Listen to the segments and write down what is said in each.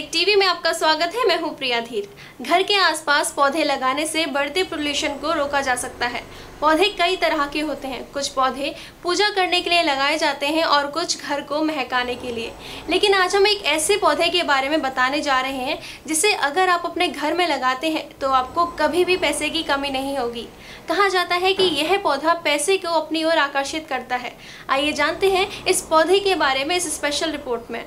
स्वागत है, मैं हूँ प्रिया धीर। घर के आसपास पौधे लगाने से बढ़ते पोल्यूशन को रोका जा सकता है। पौधे कई तरह के होते हैं। कुछ पौधे पूजा करने के लिए लगाए जाते हैं और कुछ घर को महकाने के लिए। लेकिन आज हम एक ऐसे पौधे के बारे में बताने जा रहे हैं, जिसे अगर आप अपने घर में लगाते हैं तो आपको कभी भी पैसे की कमी नहीं होगी। कहा जाता है कि यह पौधा पैसे को अपनी ओर आकर्षित करता है। आइए जानते हैं इस पौधे के बारे में इस स्पेशल रिपोर्ट में।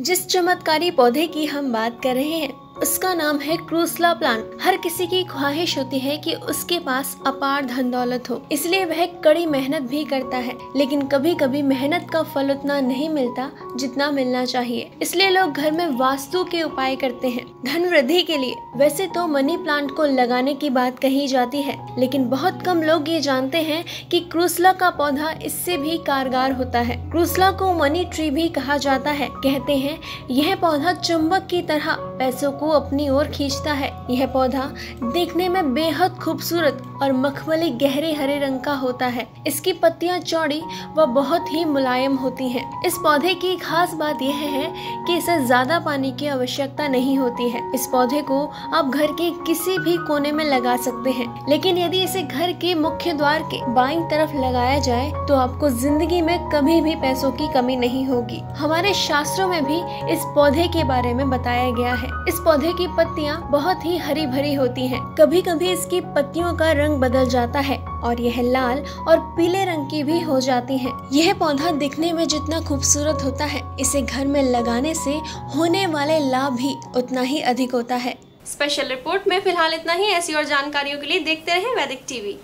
जिस चमत्कारी पौधे की हम बात कर रहे हैं, उसका नाम है क्रूसला प्लांट। हर किसी की ख्वाहिश होती है कि उसके पास अपार धन दौलत हो। इसलिए वह कड़ी मेहनत भी करता है, लेकिन कभी कभी मेहनत का फल उतना नहीं मिलता जितना मिलना चाहिए। इसलिए लोग घर में वास्तु के उपाय करते हैं। धन वृद्धि के लिए वैसे तो मनी प्लांट को लगाने की बात कही जाती है, लेकिन बहुत कम लोग ये जानते हैं कि क्रूसला का पौधा इससे भी कारगर होता है। क्रूसला को मनी ट्री भी कहा जाता है। कहते हैं, यह पौधा चुंबक की तरह पैसों को अपनी ओर खींचता है। यह पौधा देखने में बेहद खूबसूरत और मखमली गहरे हरे रंग का होता है। इसकी पत्तियाँ चौड़ी व बहुत ही मुलायम होती हैं। इस पौधे की खास बात यह है कि इसे ज़्यादा पानी की आवश्यकता नहीं होती है। इस पौधे को आप घर के किसी भी कोने में लगा सकते हैं। लेकिन यदि इसे घर के मुख्य द्वार के बाई तरफ़ लगाया जाए तो आपको ज़िंदगी में कभी भी पैसों की कमी नहीं होगी। हमारे शास्त्रों में भी इस पौधे के बारे में बताया गया है। इस पौधे की पत्तियाँ बहुत ही हरी भरी होती है। कभी कभी इसकी पत्तियों का रंग बदल जाता है और यह लाल और पीले रंग की भी हो जाती है। यह पौधा दिखने में जितना खूबसूरत होता है, इसे घर में लगाने से होने वाले लाभ भी उतना ही अधिक होता है। स्पेशल रिपोर्ट में फ़िलहाल इतना ही। ऐसी और जानकारियों के लिए देखते रहे वैदिक टीवी।